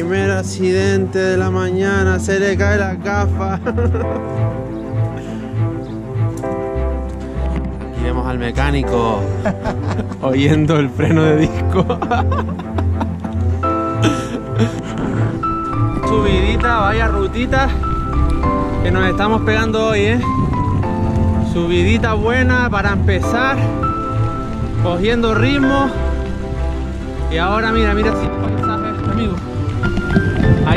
Primer accidente de la mañana, se le cae la gafa. Aquí vemos al mecánico oyendo el freno de disco. Subidita, vaya rutita que nos estamos pegando hoy, ¿eh? Subidita buena para empezar, cogiendo ritmo. Y ahora mira, mira si paisaje, amigo.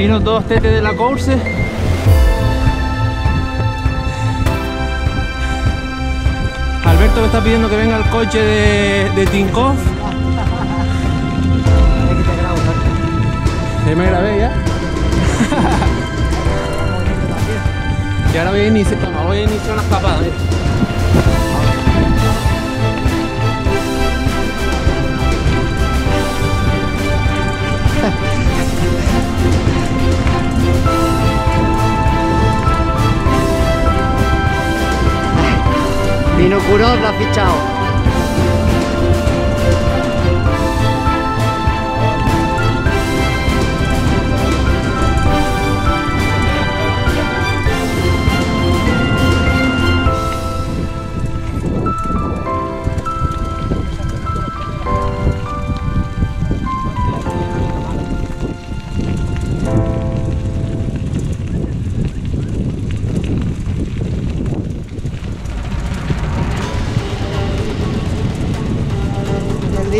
Los dos tetes de la course. Alberto me está pidiendo que venga el coche de, de Tinkoff. Ya me grabé ya. y ahora voy a iniciar, voy a iniciar una escapada. Vinokurov lo ha fichado.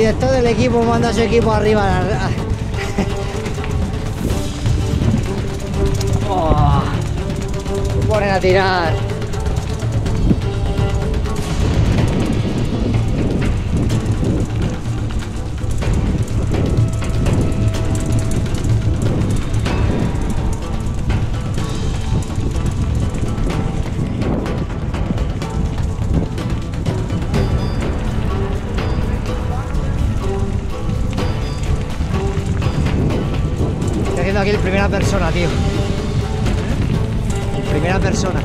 Director del equipo manda a su equipo arriba. Oh, ponen a tirar. Haciendo aquí en primera persona, tío. En primera persona.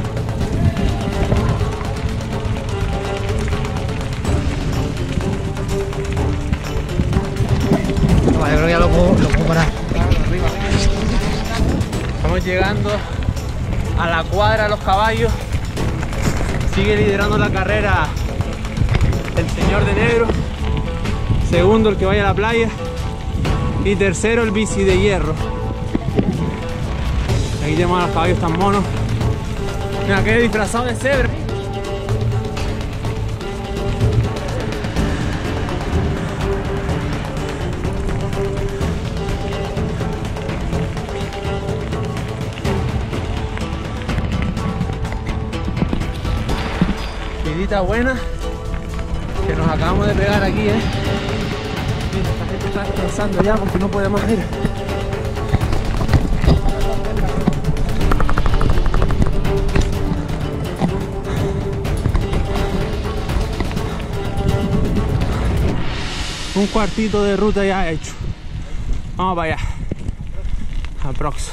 Vale, creo que ya lo puedo, lo puedo parar. Estamos llegando a la cuadra de los caballos. Sigue liderando la carrera el señor de negro. Segundo el que vaya a la playa. Y tercero el bici de hierro. Aquí tenemos a los caballos tan monos. Mira que disfrazado de cebra. Vidita buena que nos acabamos de pegar aquí, ¿eh? Mira, esta gente está descansando ya porque no puede más ir. Un cuartito de ruta ya hecho. Vamos para allá. Aprox.